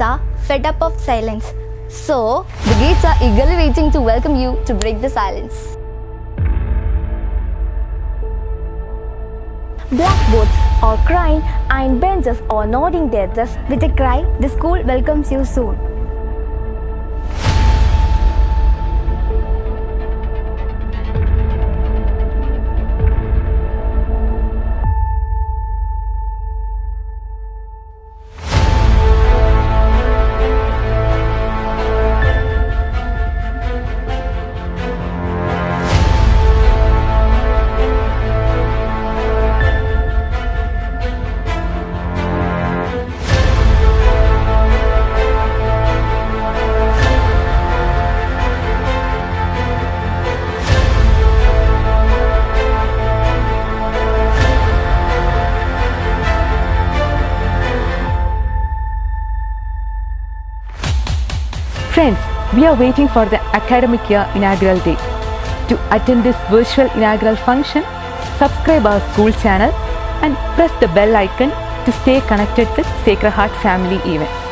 are fed up of silence. So, the gates are eagerly waiting to welcome you to break the silence. Blackboards are crying and benches are nodding their desks with a cry, the school welcomes you soon. Friends, we are waiting for the academic year inaugural day. To attend this virtual inaugural function, subscribe our school channel and press the bell icon to stay connected with Sacred Heart family events.